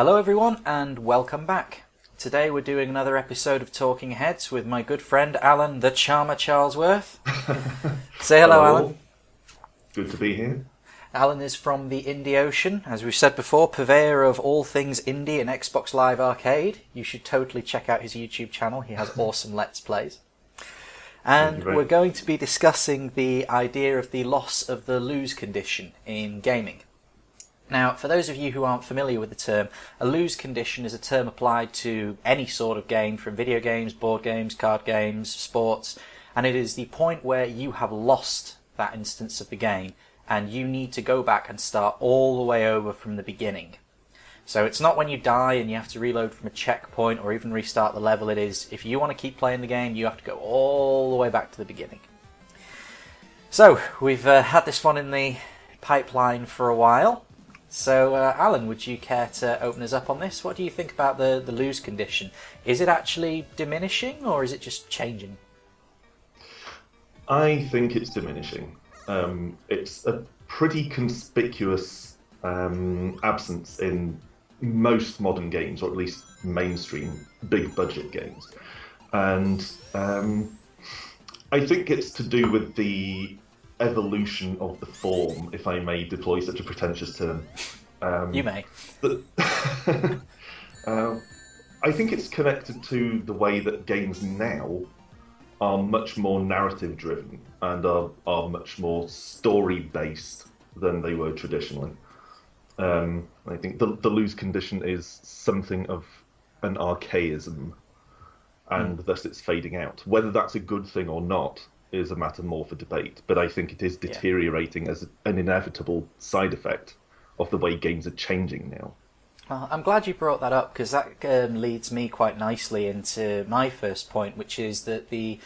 Hello, everyone, and welcome back. Today we're doing another episode of Talking Heads with my good friend Alan, the Charmer Charlesworth. Say hello, Alan. Good to be here. Alan is from the Indie Ocean, as we've said before, purveyor of all things indie and Xbox Live Arcade. You should totally check out his YouTube channel. He has awesome Let's Plays. And we're going to be discussing the idea of the loss of the lose condition in gaming. Now, for those of you who aren't familiar with the term, a lose condition is a term applied to any sort of game, from video games, board games, card games, sports, and it is the point where you have lost that instance of the game and you need to go back and start all the way over from the beginning. So it's not when you die and you have to reload from a checkpoint or even restart the level, it is if you want to keep playing the game, you have to go all the way back to the beginning. So, we've uh, had this one in the pipeline for a while. So, uh, Alan, would you care to open us up on this? What do you think about the, the lose condition? Is it actually diminishing or is it just changing? I think it's diminishing. Um, it's a pretty conspicuous um, absence in most modern games, or at least mainstream big budget games. And um, I think it's to do with the evolution of the form, if I may deploy such a pretentious term. Um, You may. uh, I think it's connected to the way that games now are much more narrative driven and are, are much more story based than they were traditionally. Um, I think the, the lose condition is something of an archaism and thus it's fading out. Whether that's a good thing or not is a matter more for debate, but I think it is Yeah. deteriorating as an inevitable side effect of the way games are changing now. Well, I'm glad you brought that up because that um, leads me quite nicely into my first point, which is that the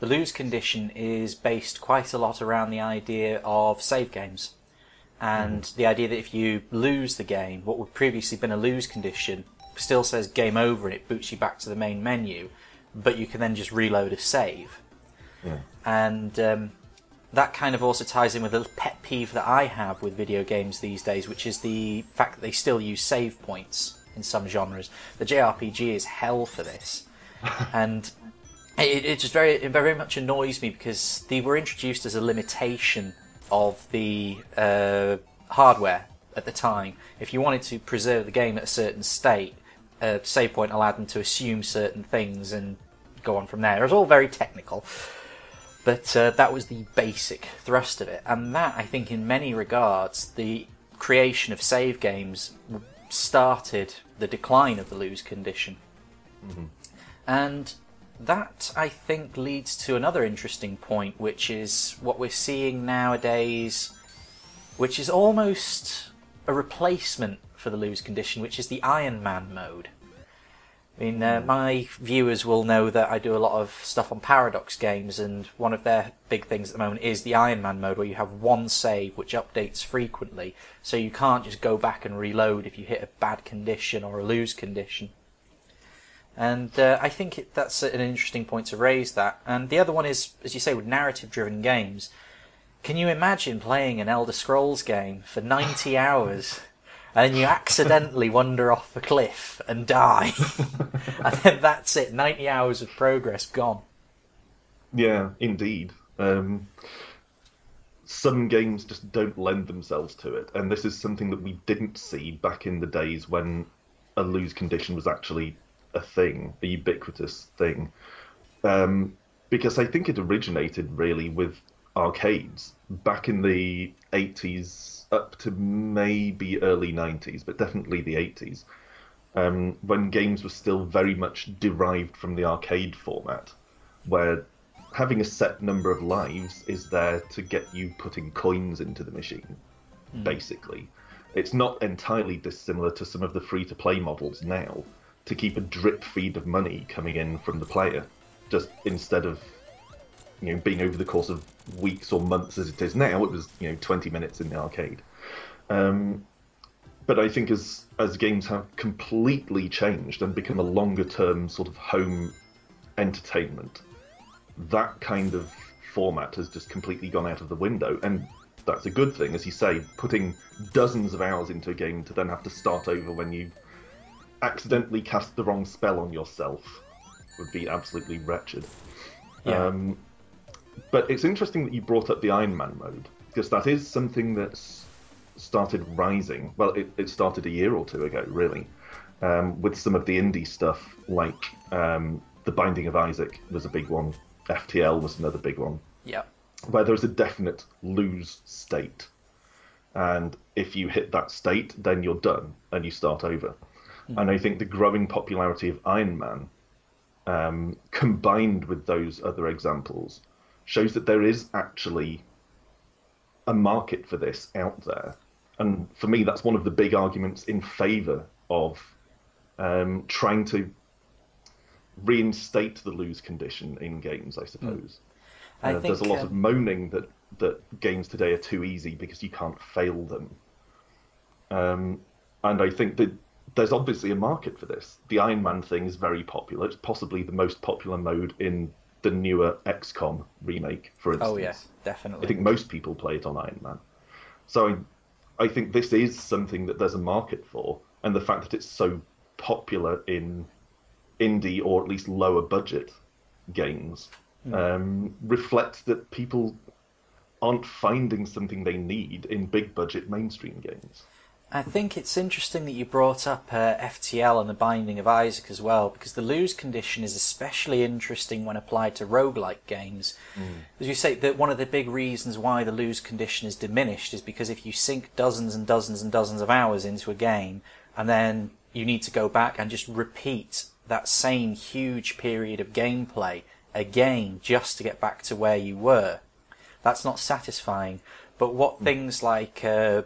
the lose condition is based quite a lot around the idea of save games, and the idea that if you lose the game, what would previously been a lose condition still says game over and it boots you back to the main menu, but you can then just reload a save Yeah. and um, that kind of also ties in with a little pet peeve that I have with video games these days, which is the fact that they still use save points in some genres. The JRPG is hell for this, and it, it just very it very much annoys me because they were introduced as a limitation of the uh, hardware at the time. If you wanted to preserve the game at a certain state, a save point allowed them to assume certain things and go on from there. It was all very technical. But uh, that was the basic thrust of it, and that I think, in many regards, the creation of save games started the decline of the lose condition. And that, I think, leads to another interesting point, which is what we're seeing nowadays, which is almost a replacement for the lose condition, which is the Iron Man mode. I mean, uh, my viewers will know that I do a lot of stuff on Paradox games, and one of their big things at the moment is the Iron Man mode, where you have one save which updates frequently, so you can't just go back and reload if you hit a bad condition or a lose condition. And uh, I think it, that's an interesting point to raise that. And the other one is, as you say, with narrative-driven games. Can you imagine playing an Elder Scrolls game for 90 hours and you accidentally wander off a cliff and die? and then that's it 90 hours of progress gone. Yeah, indeed. Um, some games just don't lend themselves to it, and this is something that we didn't see back in the days when a lose condition was actually a thing, a ubiquitous thing. Um, because I think it originated really with arcades back in the 80s up to maybe early 90s, but definitely the 80s, um, when games were still very much derived from the arcade format, where having a set number of lives is there to get you putting coins into the machine, basically. It's not entirely dissimilar to some of the free to play models now to keep a drip feed of money coming in from the player, just instead of you know being over the course of weeks or months as it is now. It was you know 20 minutes in the arcade. Um, but I think as as games have completely changed and become a longer term sort of home entertainment, that kind of format has just completely gone out of the window. And that's a good thing, as you say, putting dozens of hours into a game to then have to start over when you accidentally cast the wrong spell on yourself would be absolutely wretched. Yeah. Um, but it's interesting that you brought up the Iron Man mode because that is something that's started rising. Well, it, it started a year or two ago, really, um, with some of the indie stuff like um, the Binding of Isaac was a big one. FTL was another big one, Yeah. where there's a definite lose state, and if you hit that state, then you're done and you start over. And I think the growing popularity of Iron Man, um, combined with those other examples, shows that there is actually a market for this out there. And for me, that's one of the big arguments in favour of um, trying to reinstate the lose condition in games, I suppose. I Uh, there's a lot um, of moaning that, that games today are too easy because you can't fail them. Um, and I think that there's obviously a market for this. The Iron Man thing is very popular. It's possibly the most popular mode in the newer XCOM remake, for instance. Oh yes, yeah, definitely. I think most people play it on Iron Man. So I, I think this is something that there's a market for, and the fact that it's so popular in indie or at least lower budget games um, reflects that people aren't finding something they need in big budget mainstream games. I think it's interesting that you brought up uh, FTL and the Binding of Isaac as well, because the lose condition is especially interesting when applied to roguelike games. As you say, that one of the big reasons why the lose condition is diminished is because if you sink dozens and dozens and dozens of hours into a game, and then you need to go back and just repeat that same huge period of gameplay again just to get back to where you were, that's not satisfying. But what things like uh,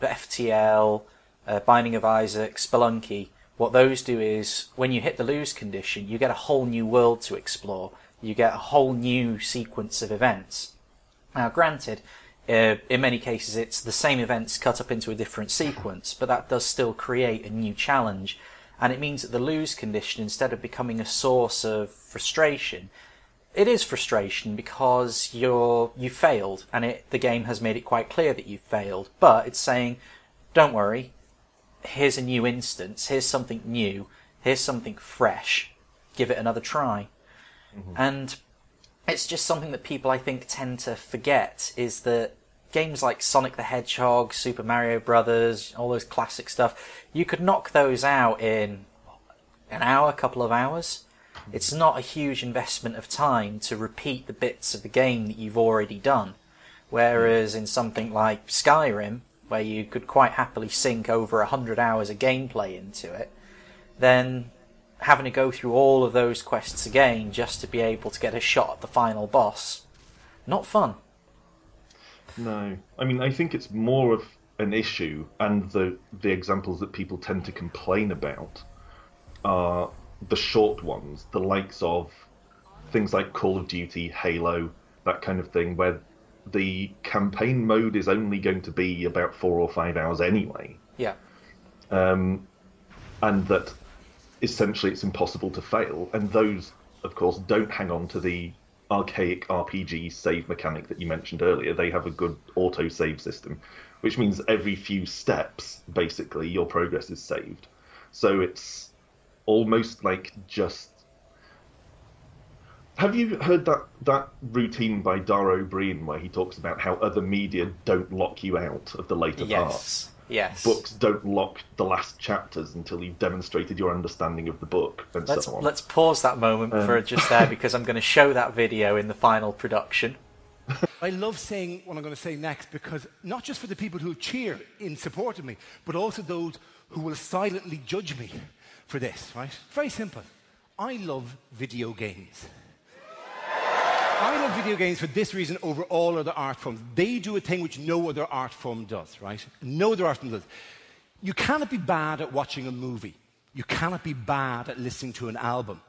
FTL, uh, Binding of Isaac, Spelunky, what those do is when you hit the lose condition, you get a whole new world to explore. You get a whole new sequence of events. Now, granted, uh, in many cases it's the same events cut up into a different sequence, but that does still create a new challenge. And it means that the lose condition, instead of becoming a source of frustration, it is frustration because you're you failed, and it the game has made it quite clear that you failed. But it's saying, don't worry, here's a new instance, here's something new, here's something fresh, give it another try. Mm-hmm. And it's just something that people I think tend to forget is that games like Sonic the Hedgehog, Super Mario Brothers, all those classic stuff, you could knock those out in an hour, a couple of hours. It's not a huge investment of time to repeat the bits of the game that you've already done. Whereas in something like Skyrim, where you could quite happily sink over a hundred hours of gameplay into it, then having to go through all of those quests again just to be able to get a shot at the final boss, not fun. No, I mean I think it's more of an issue, and the the examples that people tend to complain about are the short ones, the likes of things like Call of Duty, Halo, that kind of thing, where the campaign mode is only going to be about four or five hours anyway, Yeah. um, and that essentially it's impossible to fail. And those, of course, don't hang on to the archaic RPG save mechanic that you mentioned earlier. They have a good auto save system, which means every few steps, basically, your progress is saved. So it's almost like just. Have you heard that that routine by Dara Ó Briain where he talks about how other media don't lock you out of the later parts? Yes. Yes. books don't lock the last chapters until you've demonstrated your understanding of the book and Let's so on. let's pause that moment um, for just there because I'm going to show that video in the final production. I love saying what I'm going to say next because not just for the people who cheer in support of me, but also those who will silently judge me for this, right? Very simple. I love video games. I love video games for this reason over all other art forms. They do a thing which no other art form does, right? No other art form does. You cannot be bad at watching a movie. You cannot be bad at listening to an album.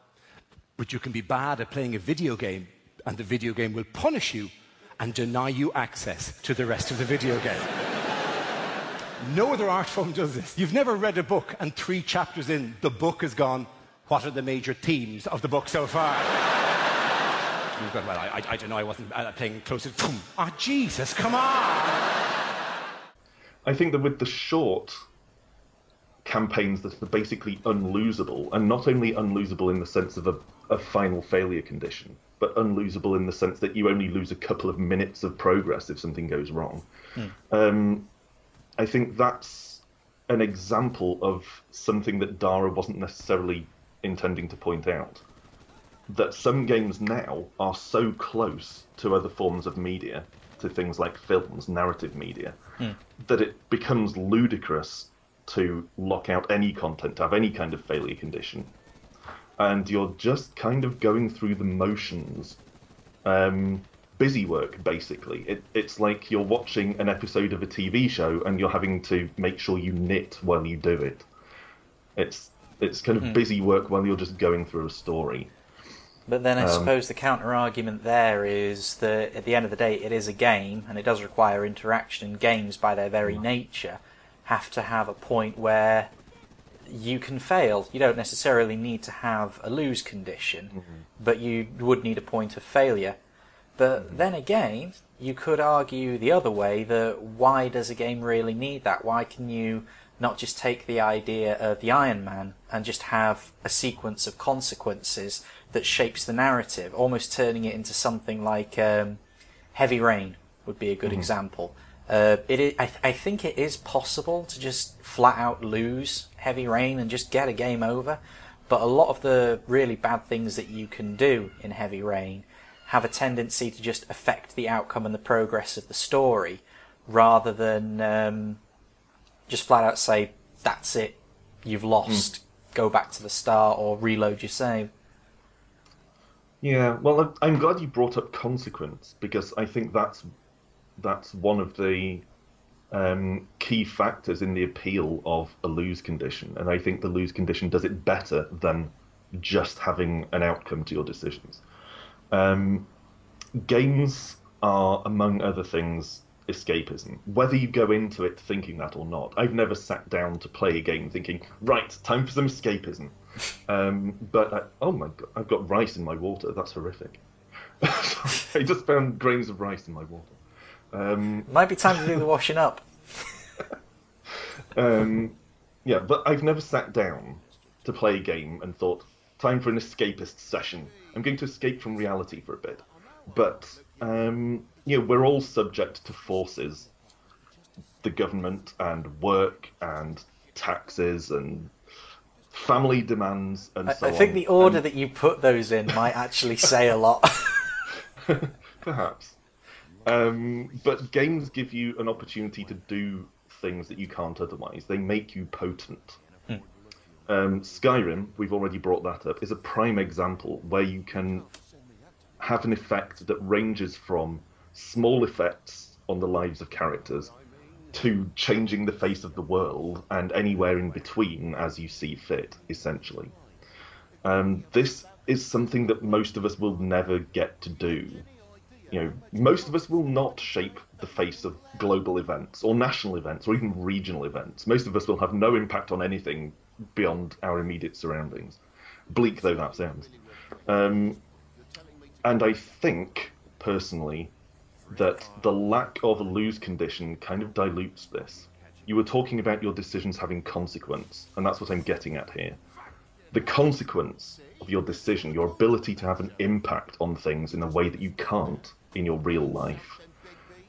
But you can be bad at playing a video game, and the video game will punish you and deny you access to the rest of the video game. No other art form does this. You've never read a book, and three chapters in, the book has gone, What are the major themes of the book so far? You've gone, Well, I, I, I don't know, I wasn't uh, paying close attention. Ah, oh, Jesus, come on! I think that with the short campaigns that are basically unlosable, and not only unlosable in the sense of a, a final failure condition, but unlosable in the sense that you only lose a couple of minutes of progress if something goes wrong. Um, I think that's an example of something that Dara wasn't necessarily intending to point out. That some games now are so close to other forms of media, to things like films, narrative media, that it becomes ludicrous to lock out any content, to have any kind of failure condition. And you're just kind of going through the motions um, busy work basically it, it's like you're watching an episode of a tv show and you're having to make sure you knit while you do it it's it's kind of hmm. busy work while you're just going through a story But then I Um, suppose the counter argument there is that at the end of the day, it is a game and it does require interaction. And games, by their very hmm. nature, have to have a point where you can fail. You don't necessarily need to have a lose condition, hmm. but you would need a point of failure. But then again, you could argue the other way that why does a game really need that? Why can you not just take the idea of the Iron Man and just have a sequence of consequences that shapes the narrative, almost turning it into something like um, Heavy Rain would be a good example. Uh, it is, I, I think it is possible to just flat out lose Heavy Rain and just get a game over, but a lot of the really bad things that you can do in Heavy Rain have a tendency to just affect the outcome and the progress of the story rather than um, just flat out say, that's it, you've lost, go back to the start or reload your save. yeah well I'm- i'm glad you brought up consequence because i think that's that's one of the um, key factors in the appeal of a lose condition and i think the lose condition does it better than just having an outcome to your decisions um, games are, among other things, escapism. Whether you go into it thinking that or not, I've never sat down to play a game thinking, right, time for some escapism. Um, but I, oh my god, I've got rice in my water. That's horrific. I just found grains of rice in my water. Um, Might be time to do the washing up. um, yeah, but I've never sat down to play a game and thought, time for an escapist session. I'm going to escape from reality for a bit. But, um, you know, we're all subject to forces. The government and work and taxes and family demands and I, so I on. think the order And that you put those in might actually say a lot. Perhaps. Um, but games give you an opportunity to do things that you can't otherwise. They make you potent. Um, Skyrim, we've already brought that up, is a prime example where you can have an effect that ranges from small effects on the lives of characters to changing the face of the world and anywhere in between as you see fit, essentially. Um, this is something that most of us will never get to do. You know, most of us will not shape the face of global events or national events or even regional events. Most of us will have no impact on anything beyond our immediate surroundings. Bleak though that sounds. Um, and I think, personally, that the lack of a lose condition kind of dilutes this. You were talking about your decisions having consequence, and that's what I'm getting at here. The consequence of your decision, your ability to have an impact on things in a way that you can't in your real life,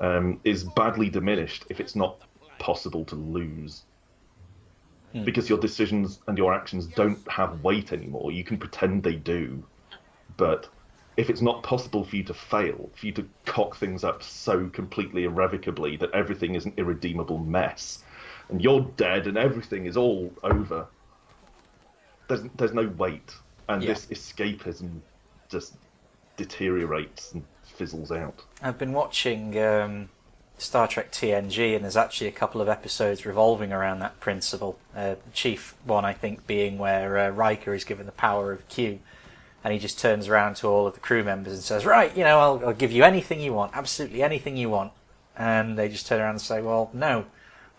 um, is badly diminished if it's not possible to lose. Because your decisions and your actions don't have weight anymore. You can pretend they do, but if it's not possible for you to fail, for you to cock things up so completely irrevocably that everything is an irredeemable mess, and you're dead and everything is all over, there's there's no weight, and Yeah. this escapism just deteriorates and fizzles out. I've been watching um, Star Trek TNG, and there's actually a couple of episodes revolving around that principle. Uh, chief one, I think, being where uh, Riker is given the power of Q, and he just turns around to all of the crew members and says, "Right, you know, I'll, I'll give you anything you want, absolutely anything you want." And they just turn around and say, "Well, no.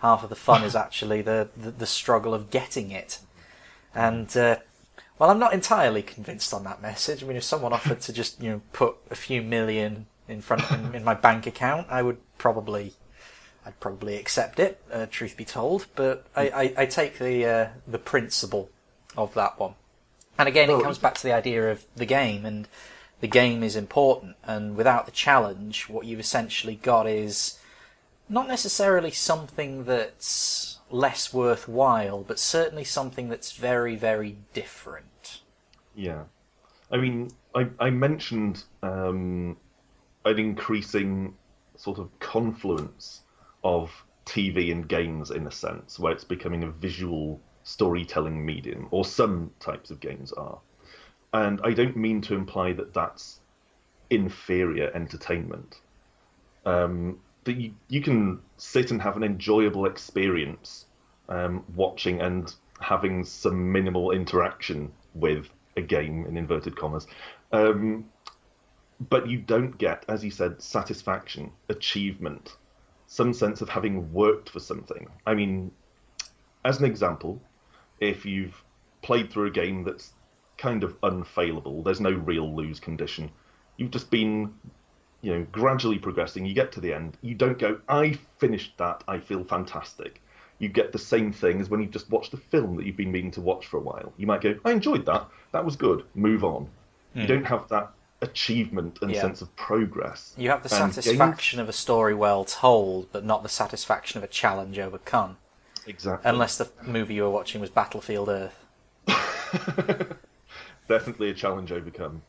Half of the fun is actually the, the the struggle of getting it." And uh, well, I'm not entirely convinced on that message. I mean, if someone offered to just you know put a few million in front in, in my bank account, I would probably I'd probably accept it, uh, truth be told. But I, I, I take the uh, the principle of that one. And again, it comes back to the idea of the game, and the game is important. And without the challenge, what you've essentially got is not necessarily something that's less worthwhile, but certainly something that's very, very different. Yeah. I mean, I, I mentioned um, an increasing sort of confluence of TV and games in a sense, where it's becoming a visual storytelling medium, or some types of games are. And I don't mean to imply that that's inferior entertainment. Um, that you, you can sit and have an enjoyable experience um, watching and having some minimal interaction with a game in inverted commas. Um, but you don't get, as you said, satisfaction, achievement, some sense of having worked for something. I mean, as an example, if you've played through a game that's kind of unfailable, there's no real lose condition. You've just been, you know, gradually progressing. You get to the end. You don't go, I finished that. I feel fantastic. You get the same thing as when you've just watched a film that you've been meaning to watch for a while. You might go, I enjoyed that. That was good. Move on. You hmm. don't have that achievement and Yeah. sense of progress. You have the And satisfaction of a story well told, but not the satisfaction of a challenge overcome. Exactly. Unless the movie you were watching was Battlefield Earth. definitely a challenge overcome.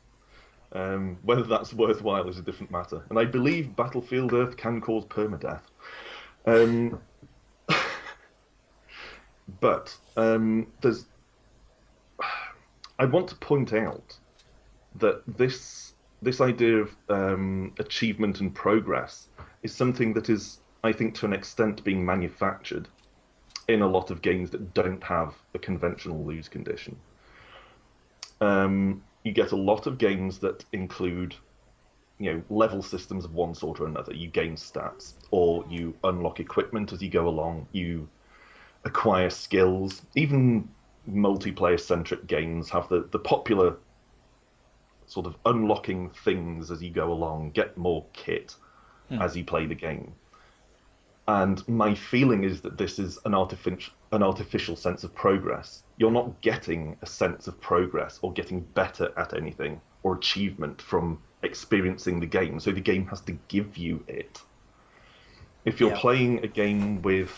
Um, whether that's worthwhile is a different matter. And I believe Battlefield Earth can cause permadeath. Um, but um, there's. I want to point out that this this idea of um, achievement and progress is something that is, I think, to an extent, being manufactured in a lot of games that don't have a conventional lose condition. Um, you get a lot of games that include you know level systems of one sort or another. You gain stats or you unlock equipment as you go along. You acquire skills. Even multiplayer centric games have the, the popular sort of unlocking things as you go along get more kit hmm. as you play the game and my feeling is that this is an artificial an artificial sense of progress. You're not getting a sense of progress or getting better at anything or achievement from experiencing the game. So the game has to give you it. If you're Yeah. playing a game with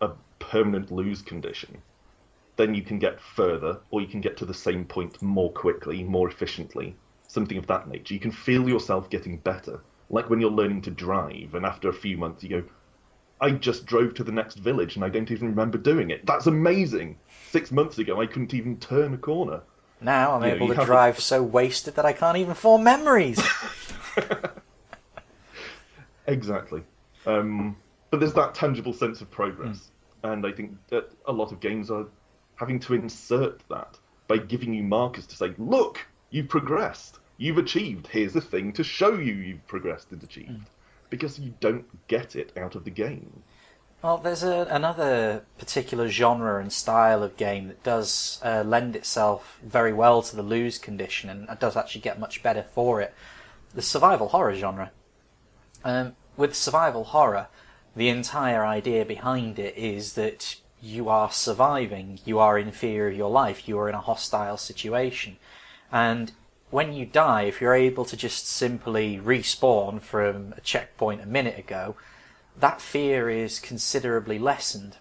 a permanent lose condition, then you can get further or you can get to the same point more quickly, more efficiently, something of that nature. You can feel yourself getting better. Like when you're learning to drive, and after a few months, you go, I just drove to the next village and I don't even remember doing it. That's amazing. Six months ago, I couldn't even turn a corner. Now I'm You able you to drive so wasted that I can't even form memories. Exactly. Um, but there's that tangible sense of progress. And I think that a lot of games are having to insert that by giving you markers to say, look, you've progressed. You've achieved. Here's a thing to show you you've progressed and achieved. Because you don't get it out of the game. Well, there's a, another particular genre and style of game that does uh, lend itself very well to the lose condition and does actually get much better for it. The survival horror genre. Um, with survival horror, the entire idea behind it is that you are surviving, you are in fear of your life, you are in a hostile situation. And when you die, if you're able to just simply respawn from a checkpoint a minute ago, that fear is considerably lessened.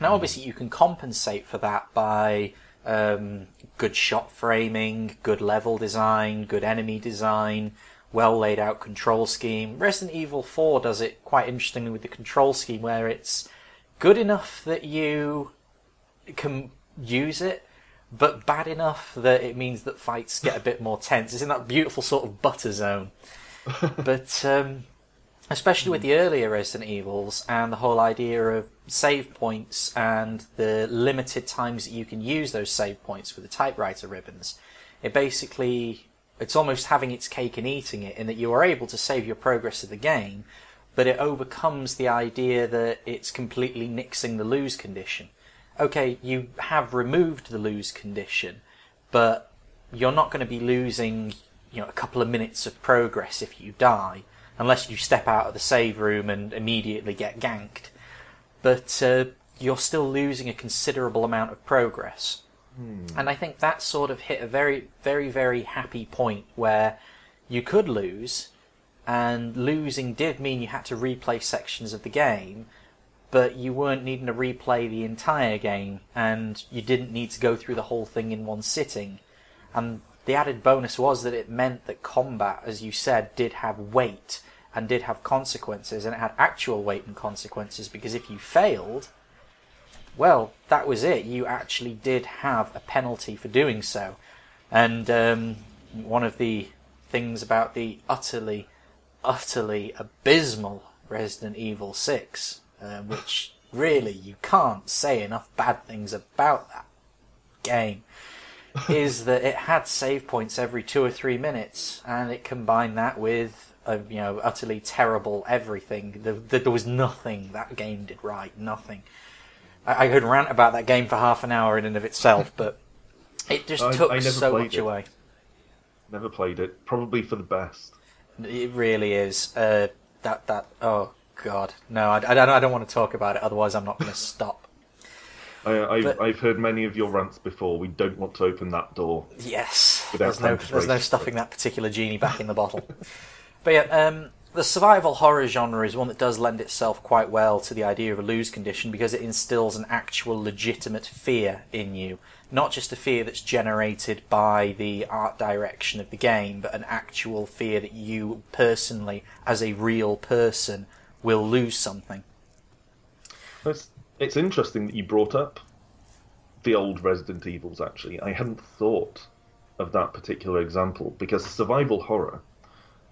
Now, obviously, you can compensate for that by um, good shot framing, good level design, good enemy design, well laid out control scheme. Resident Evil 4 does it quite interestingly with the control scheme where it's good enough that you can use it, but bad enough that it means that fights get a bit more tense. It's in that beautiful sort of butter zone. but um, especially with the earlier Resident Evils and the whole idea of save points and the limited times that you can use those save points with the typewriter ribbons, it basically it's almost having its cake and eating it in that you are able to save your progress of the game, but it overcomes the idea that it's completely nixing the lose condition. Okay, you have removed the lose condition, but you're not going to be losing, you know, a couple of minutes of progress if you die. unless you step out of the save room and immediately get ganked. But uh, you're still losing a considerable amount of progress. And I think that sort of hit a very, very, very happy point where you could lose, and losing did mean you had to replay sections of the game, but you weren't needing to replay the entire game, and you didn't need to go through the whole thing in one sitting. And the added bonus was that it meant that combat, as you said, did have weight and did have consequences, and it had actual weight and consequences, because if you failed, well, that was it. You actually did have a penalty for doing so. And um, one of the things about the utterly, utterly abysmal Resident Evil 6, uh, which really you can't say enough bad things about that game, is that it had save points every two or three minutes, and it combined that with. A, you know, utterly terrible everything. The, the, there was nothing that game did right. Nothing. I, I could rant about that game for half an hour in and of itself, but it just I- took I so much it. away. Never played it. Probably for the best. It really is. Uh, that that oh god, no, I, I don't I don't want to talk about it. Otherwise, I'm not going to stop. I, I've, But- I've heard many of your rants before. We don't want to open that door. Yes, there's no there's no stuffing that particular genie back in the bottle. But yeah, um, the survival horror genre is one that does lend itself quite well to the idea of a lose condition because it instills an actual legitimate fear in you. Not just a fear that's generated by the art direction of the game, but an actual fear that you personally, as a real person, will lose something. It's, it's interesting that you brought up the old Resident Evils, actually. I hadn't thought of that particular example because survival horror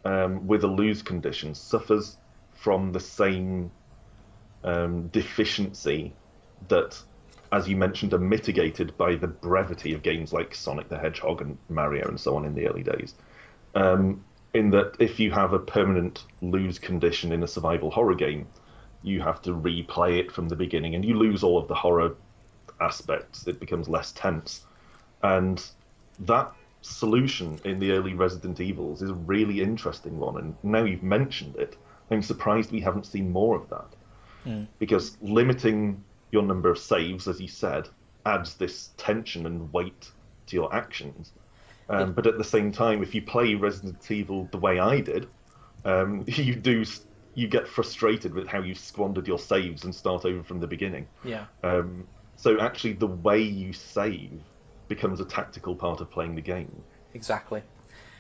um, with a lose condition suffers from the same um, deficiency that, as you mentioned, are mitigated by the brevity of games like Sonic the Hedgehog and Mario and so on in the early days. Um, in that, if you have a permanent lose condition in a survival horror game, you have to replay it from the beginning and you lose all of the horror aspects. It becomes less tense. And that solution in the early Resident Evils is a really interesting one. And now you've mentioned it, I'm surprised we haven't seen more of that. Because limiting your number of saves, as you said, adds this tension and weight to your actions. Um, but at the same time, if you play Resident Evil the way I did, um, you do you get frustrated with how you squandered your saves and start over from the beginning. Yeah. Um, so actually, the way you save becomes a tactical part of playing the game, Exactly.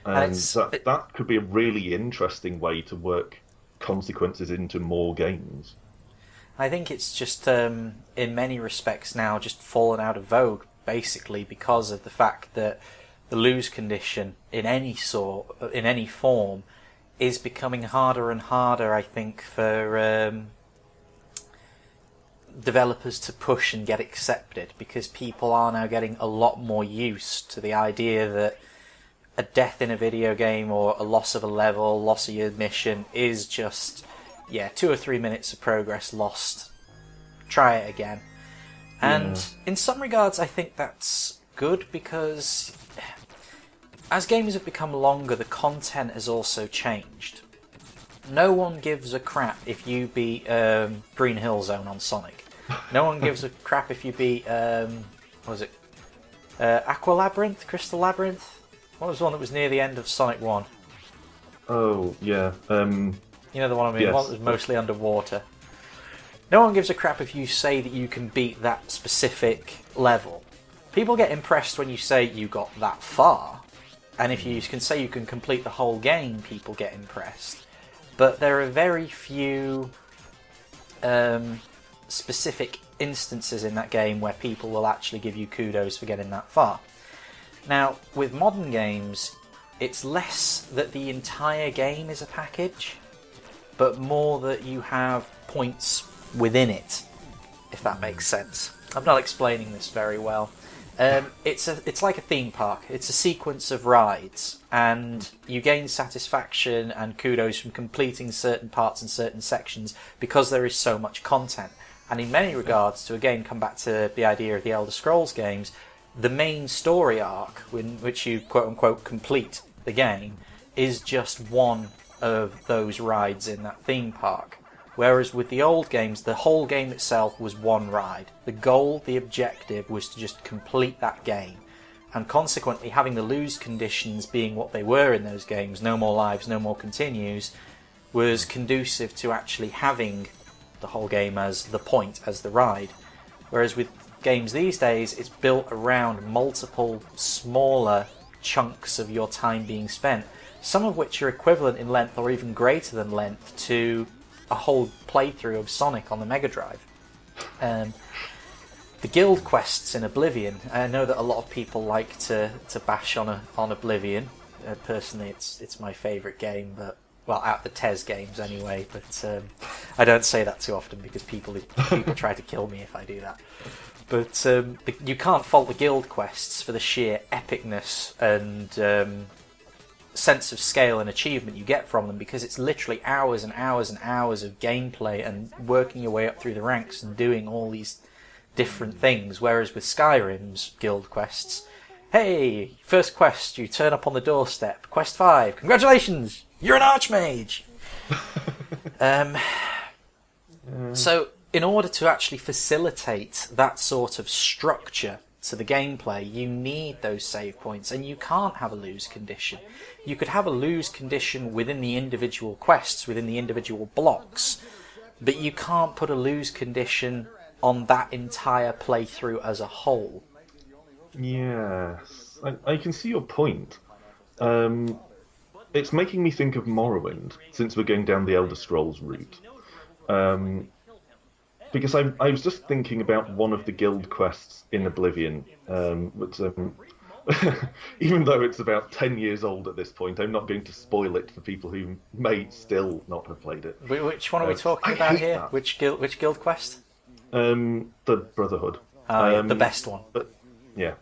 and it's- that, it- that could be a really interesting way to work consequences into more games. I think it's just, um, in many respects now, just fallen out of vogue, basically because of the fact that the lose condition in any sort, in any form, is becoming harder and harder. I think for um, developers to push and get accepted because people are now getting a lot more used to the idea that a death in a video game or a loss of a level, loss of your mission is just yeah, two or three minutes of progress lost. Try it again. And in some regards, I think that's good because as games have become longer, the content has also changed. No one gives a crap if you beat um, Green Hill Zone on Sonic. No one gives a crap if you beat um, what was it? Uh, Aqua Labyrinth, Crystal Labyrinth. What was the one that was near the end of Sonic One? Oh yeah, um, You know the one I mean, Yes. one that was mostly underwater. No one gives a crap if you say that you can beat that specific level. People get impressed when you say you got that far, and if you can say you can complete the whole game, people get impressed. But there are very few um, specific instances in that game where people will actually give you kudos for getting that far. Now, with modern games, it's less that the entire game is a package, but more that you have points within it, if that makes sense. I'm not explaining this very well. Um, it's a, it's like a theme park. It's a sequence of rides, and you gain satisfaction and kudos from completing certain parts and certain sections because there is so much content. And in many regards, to again come back to the idea of the Elder Scrolls games, the main story arc, in which you quote unquote complete the game, is just one of those rides in that theme park. Whereas with the old games, the whole game itself was one ride. The goal, the objective was to just complete that game. And consequently, having the lose conditions being what they were in those games, no more lives, no more continues, was conducive to actually having the whole game as the point, as the ride. Whereas with games these days, it's built around multiple smaller chunks of your time being spent, some of which are equivalent in length or even greater than length to a whole playthrough of Sonic on the Mega Drive. Um, the guild quests in Oblivion. I know that a lot of people like to, to bash on a, on Oblivion. Uh, personally, it's it's my favourite game, but well, out the TES games anyway. But um, I don't say that too often because people people try to kill me if I do that. But um, the, you can't fault the guild quests for the sheer epicness and um, sense of scale and achievement you get from them because it's literally hours and hours and hours of gameplay and working your way up through the ranks and doing all these different things. Whereas with Skyrim's guild quests, hey, first quest, you turn up on the doorstep. Quest five, congratulations, you're an archmage. um, so, in order to actually facilitate that sort of structure to the gameplay, you need those save points, and you can't have a lose condition. You could have a lose condition within the individual quests, within the individual blocks, but you can't put a lose condition on that entire playthrough as a whole. Yes, I, I can see your point. Um, it's making me think of Morrowind since we're going down the Elder Scrolls route. Um, because I, I was just thinking about one of the guild quests in Oblivion, um, but um, even though it's about 10 years old at this point, I'm not going to spoil it for people who may still not have played it. Which one are we Uh, talking I about here? that. Which guild? Which guild quest? Um, the Brotherhood. Oh, yeah, Um, the best one. But yeah,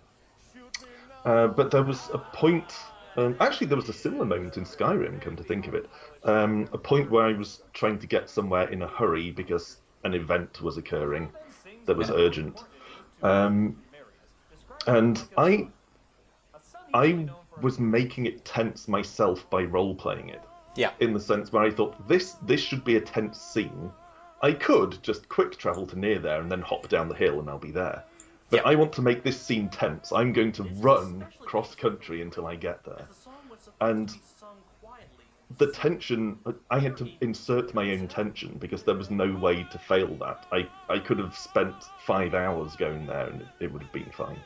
uh, but there was a point. Um, actually, there was a similar moment in Skyrim. Come to think of it, um, a point where I was trying to get somewhere in a hurry because an event was occurring that was urgent, um, and I, I was making it tense myself by role playing it Yeah. in the sense where I thought this this should be a tense scene. I could just quick travel to near there and then hop down the hill and I'll be there. But Yep. I want to make this scene tense. I'm going to run cross country until I get there. And the tension, I had to insert my own tension because there was no way to fail that. I, I could have spent five hours going there and it, it would have been fine.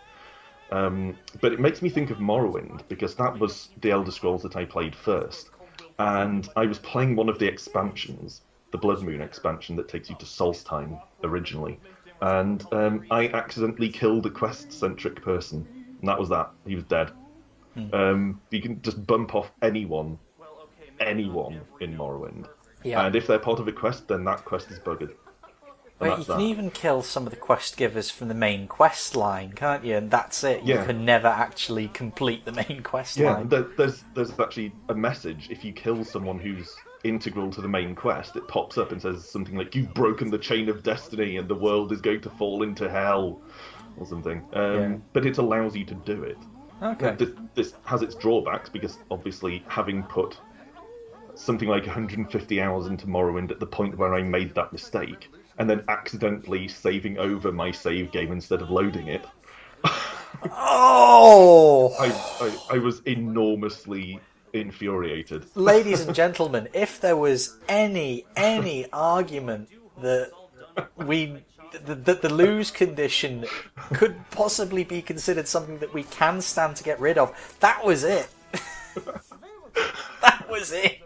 Um, but it makes me think of Morrowind because that was the Elder Scrolls that I played first, and I was playing one of the expansions, the Bloodmoon expansion that takes you to Solstheim originally, and um, I accidentally killed a quest-centric person, and that was that. He was dead. Um, you can just bump off anyone, anyone in Morrowind, Yeah. and if they're part of a quest, then that quest is buggered. Wait, you can that. even kill some of the quest givers from the main quest line, can't you? And that's it. You Yeah. can never actually complete the main quest Yeah, line. there, there's there's actually a message. If you kill someone who's integral to the main quest, it pops up and says something like "You've broken the chain of destiny, and the world is going to fall into hell," or something. Um, Yeah. But it allows you to do it. Okay. This, this has its drawbacks because obviously having put something like 150 hours into Morrowind at the point where I made that mistake, and then accidentally saving over my save game instead of loading it, Oh! I, I, I was enormously infuriated. Ladies and gentlemen, if there was any any argument that we that the, lose condition could possibly be considered something that we can stand to get rid of, that was it. that was it.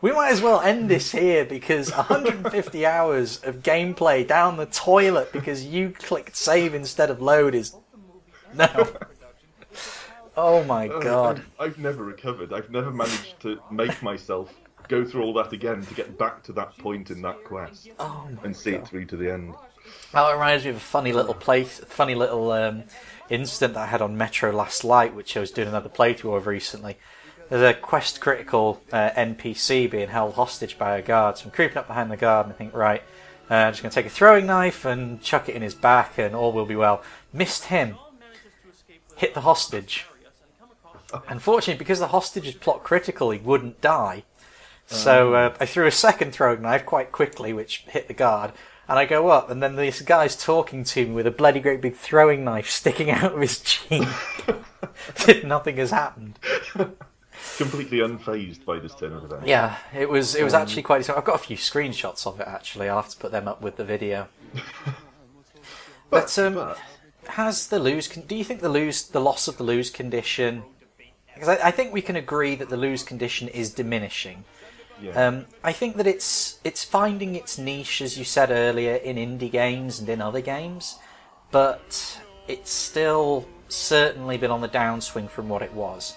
We might as well end this here because 150 hours of gameplay down the toilet because you clicked save instead of load is no. Oh my god. I've, I've never recovered. I've never managed to make myself go through all that again to get back to that point in that quest Oh and see it through to the end. That reminds me of a funny little place, funny little um, incident that I had on Metro Last Light, which I was doing another playthrough of recently. There's a quest critical uh, NPC being held hostage by a guard, so I'm creeping up behind the guard and I think, right, uh, I'm just going to take a throwing knife and chuck it in his back and all will be well. Missed him, hit the hostage. Unfortunately, because the hostage is plot critical, he wouldn't die. So uh, I threw a second throwing knife quite quickly, which hit the guard. And I go up, and then this guy's talking to me with a bloody great big throwing knife sticking out of his cheek. Nothing has happened. Completely unfazed by this turn of events. Yeah, it was. It was actually quite. I've got a few screenshots of it. Actually, I'll have to put them up with the video. But, um, but- has the lose? Con- do you think the lose, the loss of the lose condition? Because I, I think we can agree that the lose condition is diminishing. yeah. Um, I think that it's it's finding its niche, as you said earlier, in indie games and in other games, but it's still certainly been on the downswing from what it was.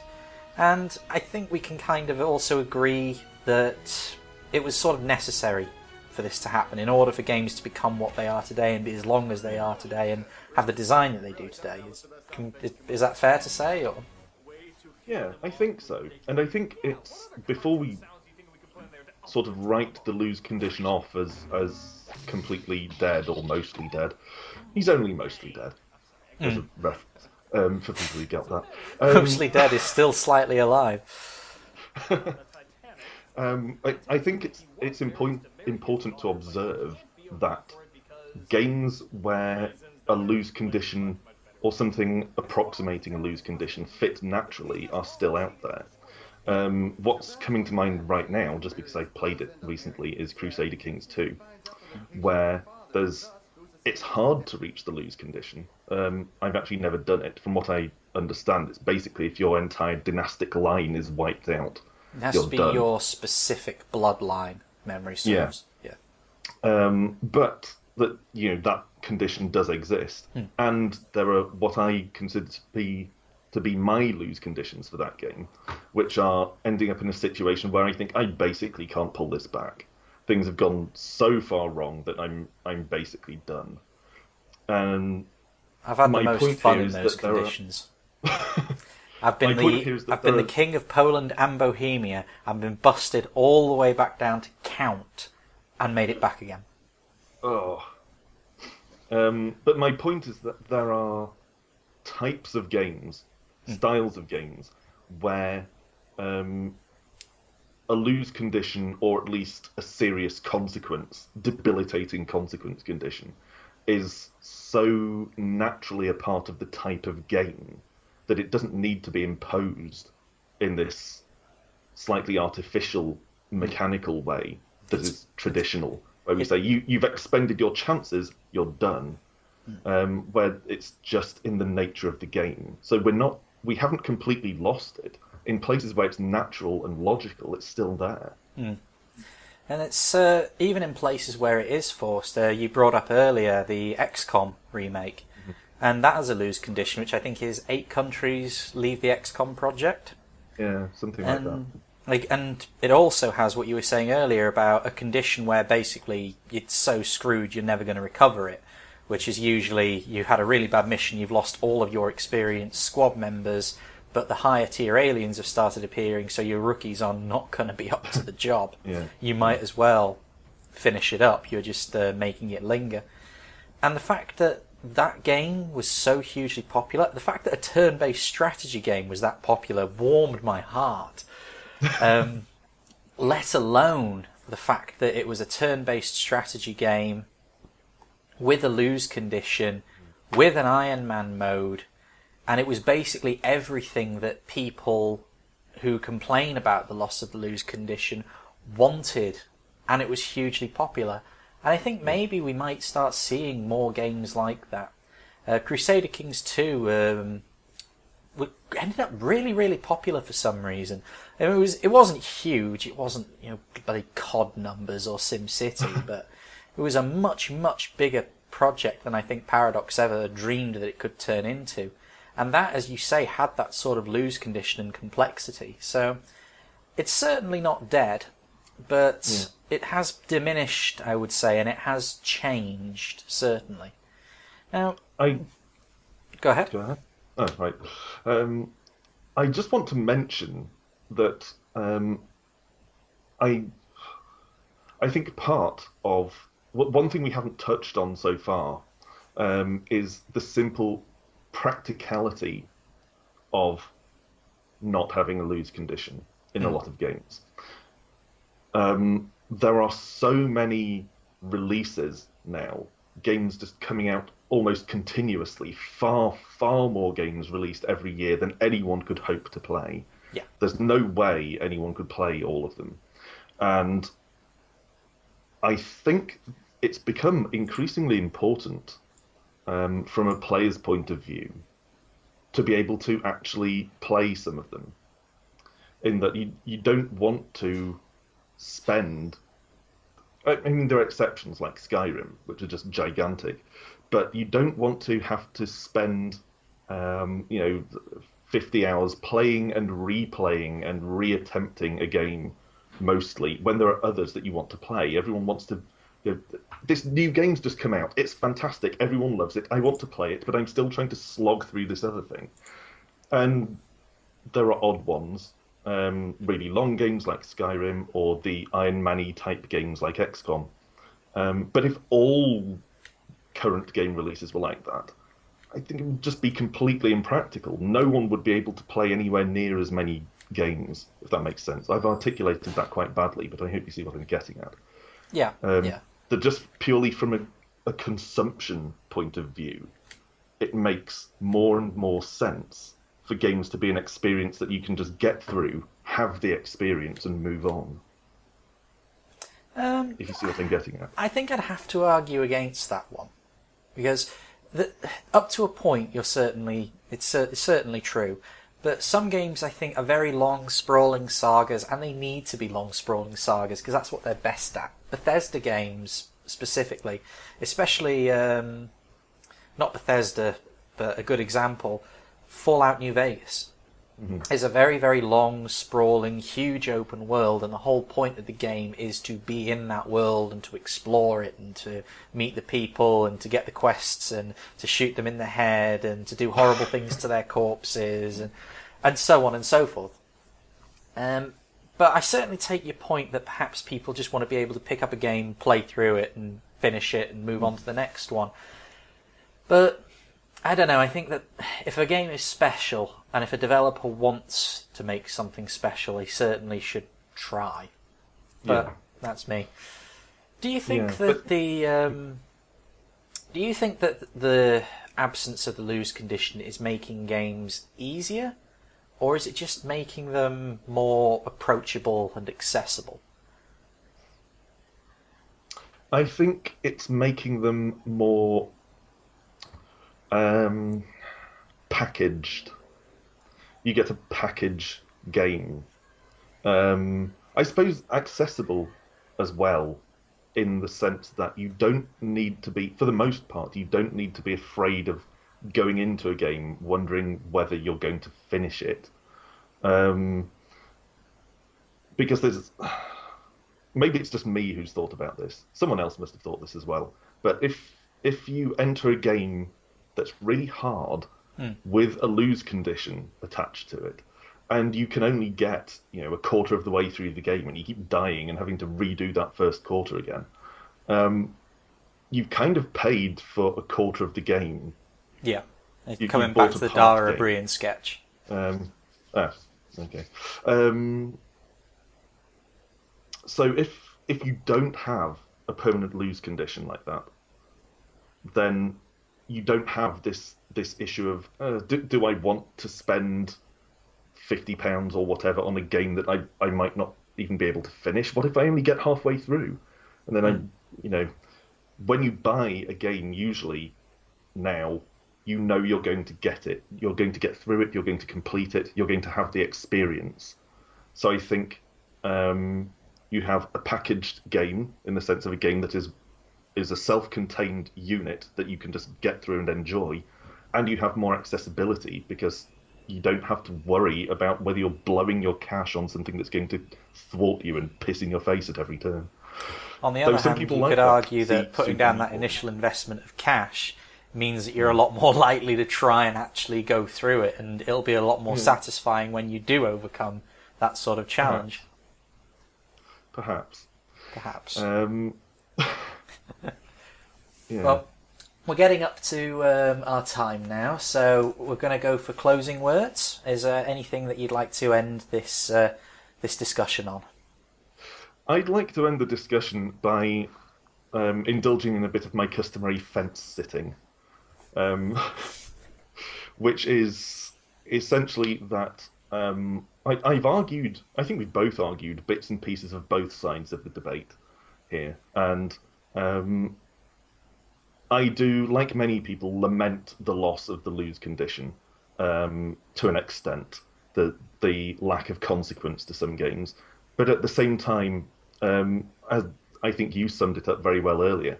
And I think we can kind of also agree that it was sort of necessary for this to happen in order for games to become what they are today and be as long as they are today and have the design that they do today. Is, can, is, is that fair to say? Or Yeah, I think so. And I think it's before we sort of write the lose condition off as as completely dead or mostly dead. He's only mostly dead. As a reference. Um, for people who get that. Um, mostly dead is still slightly alive. Um, I, I think it's it's important important to observe that games where a lose condition or something approximating a lose condition fit naturally are still out there. Um, what's coming to mind right now, just because I've played it recently, is Crusader Kings 2, where there's it's hard to reach the lose condition. Um, I've actually never done it. From what I understand, it's basically if your entire dynastic line is wiped out, It has to be done. your specific bloodline memory Yeah. Yeah. Um, but that you know that condition does exist, hmm. and there are what I consider to be to be my lose conditions for that game, which are ending up in a situation where I think I basically can't pull this back. Things have gone so far wrong that I'm I'm basically done. And I've had My the most fun in those there are- conditions. I've been My the I've been there the king of Poland and Bohemia. I've been busted all the way back down to count and made it back again. Oh. Um, but my point is that there are types of games, styles of games, where um, a lose condition, or at least a serious consequence, debilitating consequence condition, is so naturally a part of the type of game that it doesn't need to be imposed in this slightly artificial, mechanical way that is traditional. Where we say you you've expended your chances, you're done. Um, where it's just in the nature of the game. So we're not we haven't completely lost it. In places where it's natural and logical, it's still there. And it's uh, even in places where it is forced. Uh, you brought up earlier the XCOM remake, and that has a lose condition, which I think is eight countries leave the XCOM project. Yeah, something like that. And like and it also has what you were saying earlier about a condition where basically it's so screwed you're never going to recover it which is usually you had a really bad mission you've lost all of your experienced squad members but the higher tier aliens have started appearing so your rookies are not going to be up to the job Yeah. you might as well finish it up you're just uh, making it linger and the fact that that game was so hugely popular, the fact that a turn based strategy game was that popular warmed my heart. Um, let alone the fact that it was a turn based strategy game with a lose condition, with an Iron Man mode, and it was basically everything that people who complain about the loss of the lose condition wanted, and it was hugely popular. And I think maybe we might start seeing more games like that. Uh, Crusader Kings 2 um, ended up really, really popular for some reason. I mean, it was it wasn't huge. It wasn't you know bloody COD numbers or Sim City, but it was a much much bigger project than I think Paradox ever dreamed that it could turn into. And that, as you say, had that sort of lose condition and complexity. So it's certainly not dead, but it has diminished, I would say, and it has changed certainly. Now, I go ahead. Go ahead. Oh, right. Um, I just want to mention that um, I I think part of one thing we haven't touched on so far um, is the simple practicality of not having a lose condition in a lot of games. Um, there are so many releases now, games just coming out almost continuously, far, far more games released every year than anyone could hope to play. Yeah. There's no way anyone could play all of them. And I think it's become increasingly important um, from a player's point of view to be able to actually play some of them. In that you, you don't want to spend. I mean, there are exceptions like Skyrim, which are just gigantic, but you don't want to have to spend, um, you know, 50 hours playing and replaying and reattempting a game mostly when there are others that you want to play. Everyone wants to. You know, this new game's just come out. It's fantastic. Everyone loves it. I want to play it, but I'm still trying to slog through this other thing. And there are odd ones, um, really long games like Skyrim or the Iron Man type games like XCOM. Um, but if all current game releases were like that, I think it would just be completely impractical. No one would be able to play anywhere near as many games, if that makes sense. I've articulated that quite badly, but I hope you see what I'm getting at. Yeah, Um, yeah. That just purely from a, a consumption point of view, it makes more and more sense for games to be an experience that you can just get through, have the experience, and move on. Um, If you see what I'm getting at. I think I'd have to argue against that one because the, up to a point, you're certainly it's, it's certainly true. But some games I think are very long, sprawling sagas, and they need to be long, sprawling sagas because that's what they're best at. Bethesda games specifically, especially um, not Bethesda, but a good example, Fallout New Vegas is a very, very long, sprawling, huge open world, and the whole point of the game is to be in that world and to explore it and to meet the people and to get the quests and to shoot them in the head and to do horrible things to their corpses and and so on and so forth. Um, but I certainly take your point that perhaps people just want to be able to pick up a game, play through it, and finish it, and move on to the next one. But I don't know. I think that if a game is special, and if a developer wants to make something special, he certainly should try. But Yeah. that's me. Do you think Yeah, that but- the um, do you think that the absence of the lose condition is making games easier, or is it just making them more approachable and accessible? I think it's making them more um, packaged. You get a package game. Um, I suppose accessible as well, in the sense that you don't need to be, for the most part, you don't need to be afraid of going into a game wondering whether you're going to finish it. Um, because there's maybe it's just me who's thought about this. Someone else must have thought this as well. But if if you enter a game that's really hard with a lose condition attached to it, and you can only get you know a quarter of the way through the game, and you keep dying and having to redo that first quarter again, um, you've kind of paid for a quarter of the game. Yeah, you coming back to the Dara. Ó Briain sketch. Um, ah, okay. Um, so if if you don't have a permanent lose condition like that, then you don't have this this issue of uh, do, do I want to spend fifty pounds or whatever on a game that I I might not even be able to finish? What if I only get halfway through, and then I you know when you buy a game usually now you know you're going to get it. You're going to get through it. You're going to complete it. You're going to have the experience. So i think um, you have a packaged game in the sense of a game that is is a self-contained unit that you can just get through and enjoy and you have more accessibility because you don't have to worry about whether you're blowing your cash on something that's going to thwart you and piss in your face at every turn. On the Though other hand, people you like could argue that putting down that initial investment of cash means that you're a lot more likely to try and actually go through it, and it'll be a lot more satisfying when you do overcome that sort of challenge, perhaps. Perhaps. um, yeah. Well, we're getting up to um, our time now, so we're going to go for closing words. Is there anything that you'd like to end this uh, this discussion on? I'd like to end the discussion by um, indulging in a bit of my customary fence sitting, um, which is essentially that um, I, I've argued, I think we've both argued bits and pieces of both sides of the debate here, and um, I do, like many people, lament the loss of the lose condition um, to an extent, the the lack of consequence to some games, but at the same time, um, as I think you summed it up very well earlier.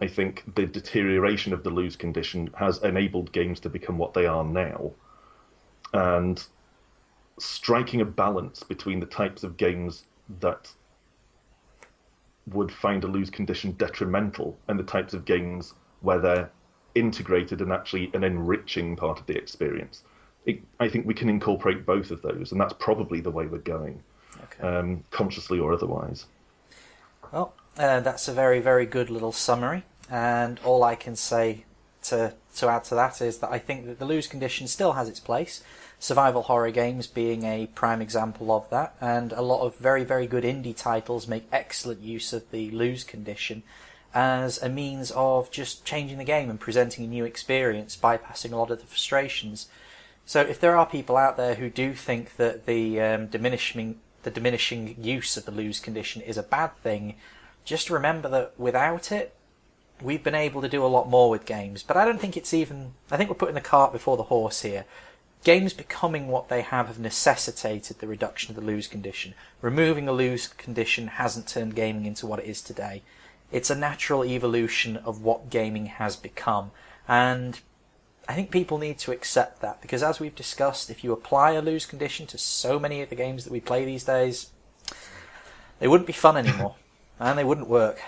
I think the deterioration of the lose condition has enabled games to become what they are now. And striking a balance between the types of games that would find a lose condition detrimental and the types of games where they're integrated and actually an enriching part of the experience. It, I think we can incorporate both of those, and that's probably the way we're going, Okay. um, consciously or otherwise. Well, uh, that's a very, very good little summary. And all I can say to to add to that is that I think that the lose condition still has its place. Survival horror games being a prime example of that, and a lot of very, very good indie titles make excellent use of the lose condition as a means of just changing the game and presenting a new experience, bypassing a lot of the frustrations. So, if there are people out there who do think that the um, diminishing the diminishing use of the lose condition is a bad thing, just remember that without it, we've been able to do a lot more with games. But I don't think it's even. I think we're putting the cart before the horse here. Games becoming what they have have necessitated the reduction of the lose condition. Removing the lose condition hasn't turned gaming into what it is today. It's a natural evolution of what gaming has become. And I think people need to accept that because, as we've discussed, if you apply a lose condition to so many of the games that we play these days, they wouldn't be fun anymore and they wouldn't work.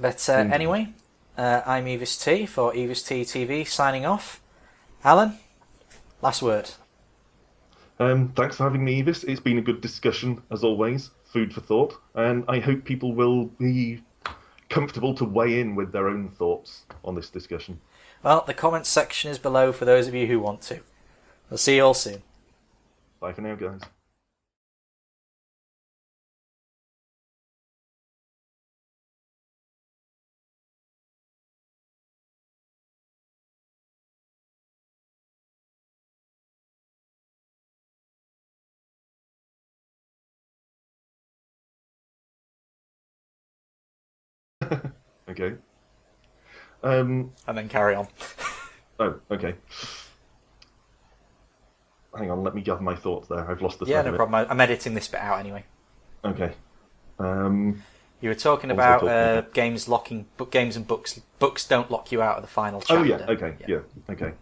But uh, Indeed. anyway, uh, I'm Evis T for Evis T TV signing off. Alan, last word. Um, thanks for having me, Evis. It's been a good discussion, as always. Food for thought. And I hope people will be comfortable to weigh in with their own thoughts on this discussion. Well, the comments section is below for those of you who want to. We'll see you all soon. Bye for now, guys. Okay. Um, And then carry on. oh, okay. Hang on, let me gather my thoughts there. I've lost the Yeah, no of problem. I'm editing this bit out anyway. Okay. Um, You were talking What was I about talking uh, about? games locking book games and books. Books don't lock you out of the final chapter. oh yeah. Okay. Yeah. Okay.